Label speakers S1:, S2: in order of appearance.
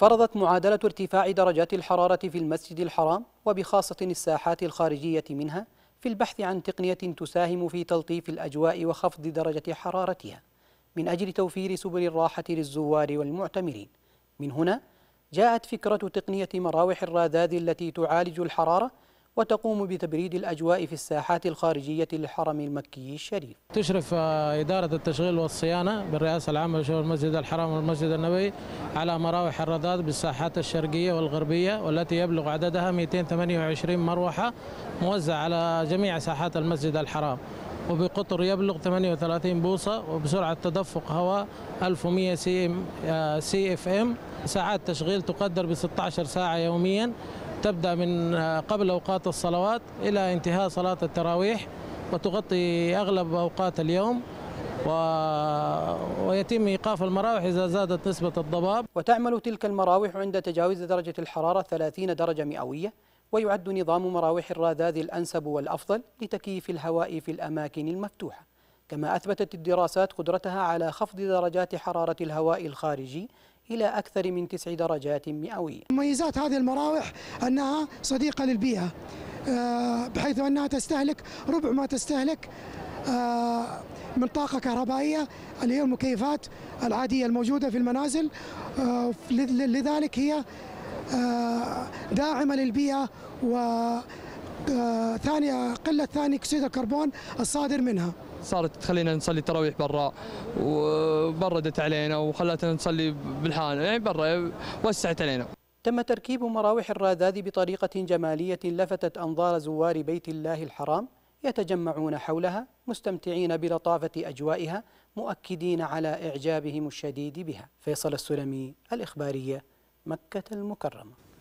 S1: فرضت معادلة ارتفاع درجات الحرارة في المسجد الحرام وبخاصة الساحات الخارجية منها في البحث عن تقنية تساهم في تلطيف الأجواء وخفض درجة حرارتها من أجل توفير سبل الراحة للزوار والمعتمرين. من هنا جاءت فكرة تقنية مراوح الراذاذ التي تعالج الحرارة وتقوم بتبريد الأجواء في الساحات الخارجية للحرم المكي الشريف.
S2: تشرف إدارة التشغيل والصيانة بالرئاسة العامة لشؤون المسجد الحرام والمسجد النبوي على مراوح الرذاذ بالساحات الشرقية والغربية والتي يبلغ عددها 228 مروحة موزعة على جميع ساحات المسجد الحرام. وبقطر يبلغ 38 بوصة وبسرعة تدفق هواء 1100 C, CFM. ساعات تشغيل تقدر ب 16 ساعة يوميا. تبدأ من قبل أوقات الصلوات إلى انتهاء صلاة التراويح وتغطي أغلب أوقات اليوم و... ويتم إيقاف المراوح إذا زادت نسبة الضباب.
S1: وتعمل تلك المراوح عند تجاوز درجة الحرارة 30 درجة مئوية ويعد نظام مراوح الراذاذ الأنسب والأفضل لتكييف الهواء في الأماكن المفتوحة. كما أثبتت الدراسات قدرتها على خفض درجات حرارة الهواء الخارجي إلى أكثر من تسع درجات مئوية.
S3: مميزات هذه المراوح أنها صديقة للبيئة بحيث أنها تستهلك ربع ما تستهلك من طاقة كهربائية اللي هي المكيفات العادية الموجودة في المنازل لذلك هي داعمة للبيئة و ثاني قلة ثاني أكسيد الكربون الصادر منها.
S4: صارت تخلينا نصلي تراويح برا وبردت علينا وخلتنا نصلي بالحانة يعني برا وسعت علينا.
S1: تم تركيب مراوح الراذاذ بطريقة جمالية لفتت أنظار زوار بيت الله الحرام يتجمعون حولها مستمتعين بلطافة أجوائها مؤكدين على إعجابهم الشديد بها. فيصل السلمي الإخبارية مكة المكرمة.